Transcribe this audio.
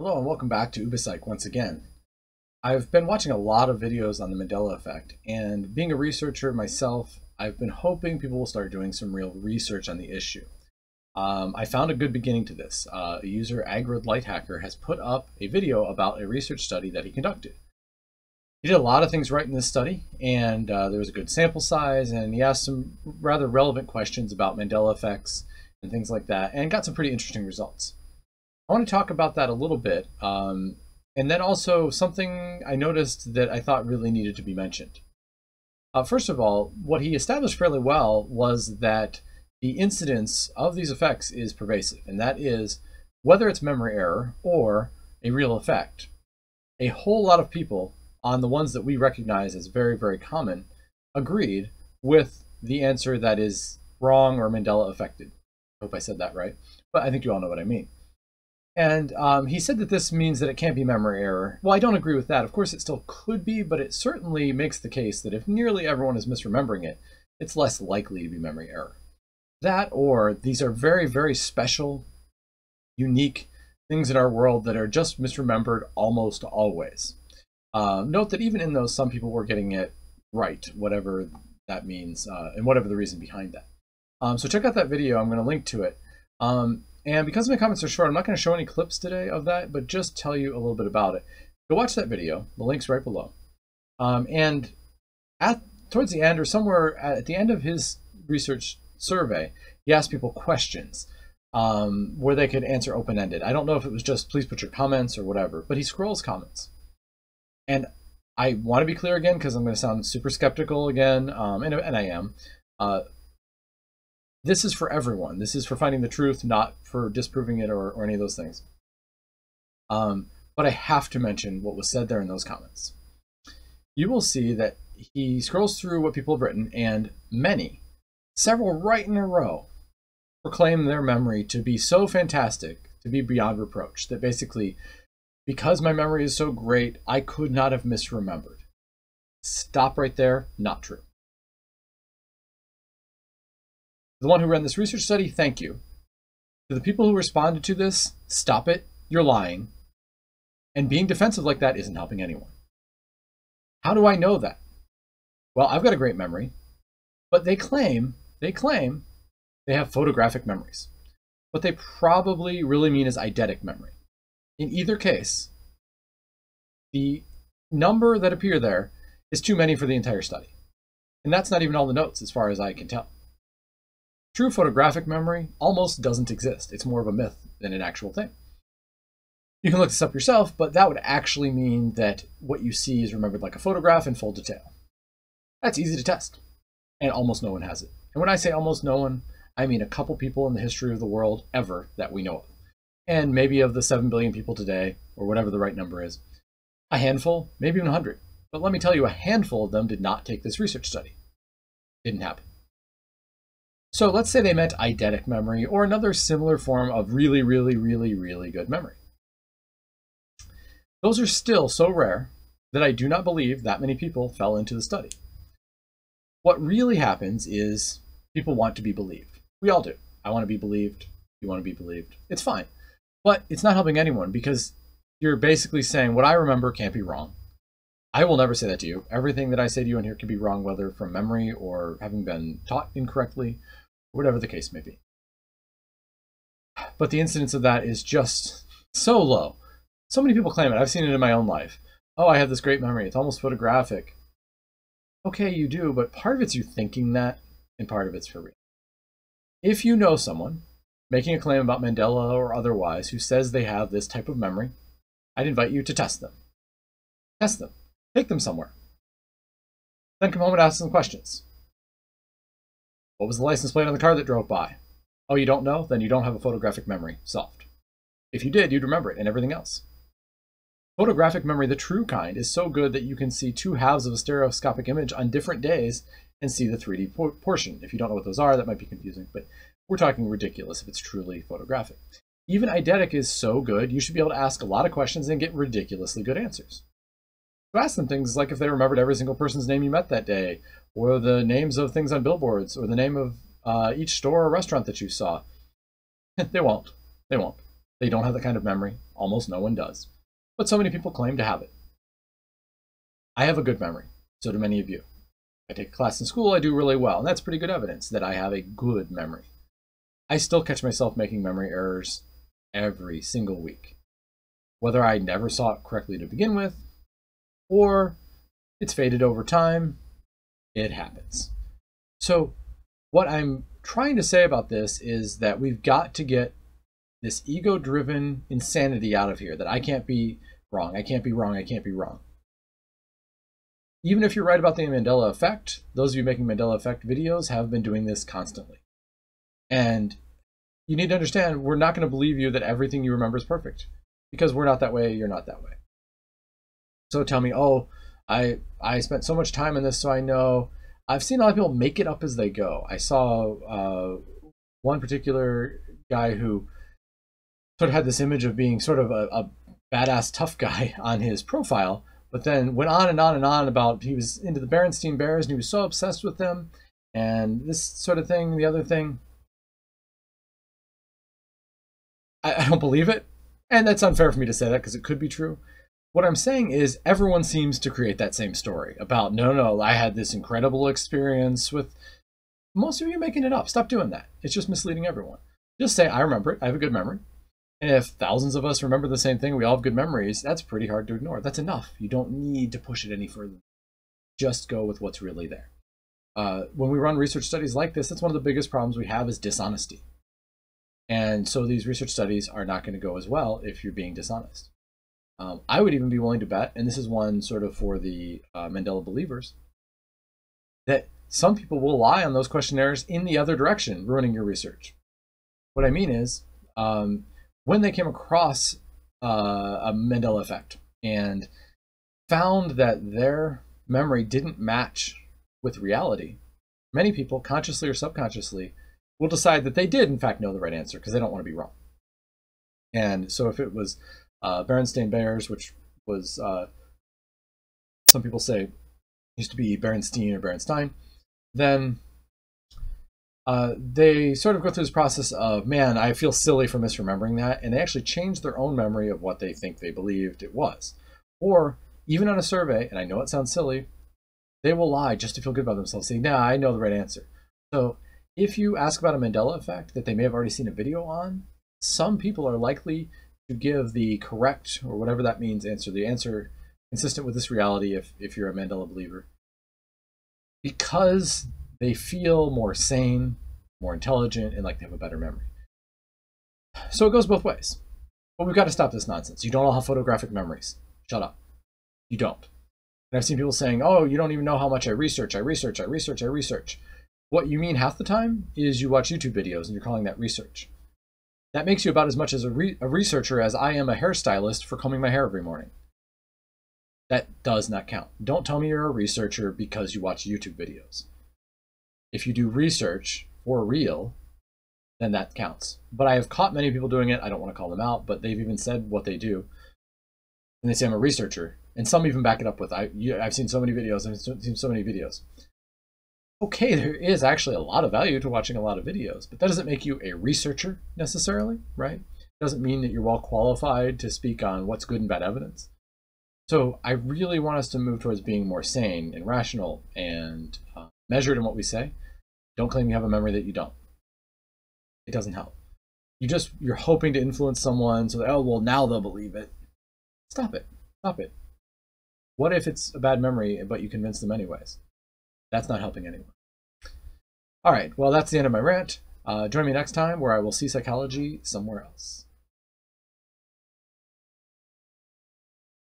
Hello and welcome back to Ubipsych once again. I've been watching a lot of videos on the Mandela effect, and being a researcher myself, I've been hoping people will start doing some real research on the issue. Um, I found a good beginning to this. Uh, a user, Aggroed Lighthacker, has put up a video about a research study that he conducted. He did a lot of things right in this study, and uh, there was a good sample size, and he asked some rather relevant questions about Mandela effects and things like that, and got some pretty interesting results. I want to talk about that a little bit. Um, and then also something I noticed that I thought really needed to be mentioned. Uh, first of all, what he established fairly well was that the incidence of these effects is pervasive, and that is whether it's memory error or a real effect. A whole lot of people on the ones that we recognize as very, very common agreed with the answer that is wrong or Mandela affected. I hope I said that right, but I think you all know what I mean. And um, he said that this means that it can't be memory error. Well, I don't agree with that. Of course, it still could be, but it certainly makes the case that if nearly everyone is misremembering it, it's less likely to be memory error. That or these are very, very special, unique things in our world that are just misremembered almost always. Uh, note that even in those, some people were getting it right, whatever that means, uh, and whatever the reason behind that. Um, so check out that video. I'm going to link to it. Um, and because my comments are short, I'm not going to show any clips today of that, but just tell you a little bit about it. Go watch that video. The link's right below. Um, and at towards the end, or somewhere at the end of his research survey, he asked people questions um, where they could answer open-ended. I don't know if it was just please put your comments or whatever, but he scrolls comments. And I want to be clear again because I'm going to sound super skeptical again, um, and, and I am. Uh, this is for everyone. This is for finding the truth, not for disproving it or, or any of those things. Um, but I have to mention what was said there in those comments. You will see that he scrolls through what people have written, and many, several right in a row, proclaim their memory to be so fantastic, to be beyond reproach, that basically, because my memory is so great, I could not have misremembered. Stop right there, not true. The one who ran this research study, thank you. To the people who responded to this, stop it, you're lying. And being defensive like that isn't helping anyone. How do I know that? Well, I've got a great memory, but they claim, they claim they have photographic memories. What they probably really mean is eidetic memory. In either case, the number that appear there is too many for the entire study. And that's not even all the notes as far as I can tell. True photographic memory almost doesn't exist. It's more of a myth than an actual thing. You can look this up yourself, but that would actually mean that what you see is remembered like a photograph in full detail. That's easy to test, and almost no one has it. And when I say almost no one, I mean a couple people in the history of the world ever that we know of. And maybe of the 7 billion people today, or whatever the right number is, a handful, maybe even 100. But let me tell you, a handful of them did not take this research study. Didn't happen. So let's say they meant eidetic memory or another similar form of really, really, really, really good memory. Those are still so rare that I do not believe that many people fell into the study. What really happens is people want to be believed. We all do. I want to be believed. You want to be believed. It's fine. But it's not helping anyone because you're basically saying what I remember can't be wrong. I will never say that to you. Everything that I say to you in here can be wrong, whether from memory or having been taught incorrectly, whatever the case may be. But the incidence of that is just so low. So many people claim it. I've seen it in my own life. Oh, I have this great memory. It's almost photographic. Okay, you do, but part of it's you thinking that, and part of it's for real. If you know someone making a claim about Mandela or otherwise who says they have this type of memory, I'd invite you to test them. Test them. Take them somewhere. Then come home and ask them questions. What was the license plate on the car that drove by? Oh, you don't know? Then you don't have a photographic memory. Solved. If you did, you'd remember it and everything else. Photographic memory, the true kind, is so good that you can see two halves of a stereoscopic image on different days and see the 3D por portion. If you don't know what those are, that might be confusing, but we're talking ridiculous if it's truly photographic. Even eidetic is so good, you should be able to ask a lot of questions and get ridiculously good answers. You ask them things like if they remembered every single person's name you met that day, or the names of things on billboards, or the name of uh, each store or restaurant that you saw. they won't. They won't. They don't have that kind of memory. Almost no one does. But so many people claim to have it. I have a good memory. So do many of you. I take a class in school, I do really well. And that's pretty good evidence that I have a good memory. I still catch myself making memory errors every single week. Whether I never saw it correctly to begin with, or it's faded over time, it happens. So, what I'm trying to say about this is that we've got to get this ego driven insanity out of here that I can't be wrong, I can't be wrong, I can't be wrong. Even if you're right about the Mandela effect, those of you making Mandela effect videos have been doing this constantly. And you need to understand we're not going to believe you that everything you remember is perfect because we're not that way, you're not that way. So tell me, oh, I I spent so much time in this, so I know. I've seen a lot of people make it up as they go. I saw uh, one particular guy who sort of had this image of being sort of a, a badass tough guy on his profile, but then went on and on and on about he was into the Berenstein Bears and he was so obsessed with them and this sort of thing, the other thing. I, I don't believe it. And that's unfair for me to say that because it could be true. What I'm saying is everyone seems to create that same story about no, no, I had this incredible experience with. Most of you making it up. Stop doing that. It's just misleading everyone. Just say, I remember it. I have a good memory. And if thousands of us remember the same thing, we all have good memories, that's pretty hard to ignore. That's enough. You don't need to push it any further. Just go with what's really there. Uh, when we run research studies like this, that's one of the biggest problems we have is dishonesty. And so these research studies are not going to go as well if you're being dishonest. Um, I would even be willing to bet, and this is one sort of for the uh, Mandela believers, that some people will lie on those questionnaires in the other direction, ruining your research. What I mean is, um, when they came across uh, a Mandela effect and found that their memory didn't match with reality, many people, consciously or subconsciously, will decide that they did, in fact, know the right answer because they don't want to be wrong. And so if it was uh, Berenstain Bears, which was, uh, some people say, used to be Berenstein or Berenstein, then uh, they sort of go through this process of, man, I feel silly for misremembering that. And they actually change their own memory of what they think they believed it was. Or even on a survey, and I know it sounds silly, they will lie just to feel good about themselves, saying, nah, I know the right answer. So if you ask about a Mandela effect that they may have already seen a video on, some people are likely to give the correct, or whatever that means, answer, the answer consistent with this reality if, if you're a Mandela believer. Because they feel more sane, more intelligent, and like they have a better memory. So it goes both ways. But we've got to stop this nonsense. You don't all have photographic memories. Shut up. You don't. And I've seen people saying, oh, you don't even know how much I research, I research, I research, I research. What you mean half the time is you watch YouTube videos and you're calling that research. That makes you about as much as a, re a researcher as I am a hairstylist for combing my hair every morning. That does not count. Don't tell me you're a researcher because you watch YouTube videos. If you do research for real, then that counts. But I have caught many people doing it. I don't want to call them out, but they've even said what they do. And they say I'm a researcher. And some even back it up with, I, I've seen so many videos, I've seen so many videos okay, there is actually a lot of value to watching a lot of videos, but that doesn't make you a researcher necessarily, right? It doesn't mean that you're well qualified to speak on what's good and bad evidence. So I really want us to move towards being more sane and rational and uh, measured in what we say. Don't claim you have a memory that you don't. It doesn't help. You just you're hoping to influence someone so that oh well now they'll believe it. Stop it. Stop it. What if it's a bad memory but you convince them anyways? That's not helping anyone. All right, well, that's the end of my rant. Uh, join me next time where I will see psychology somewhere else.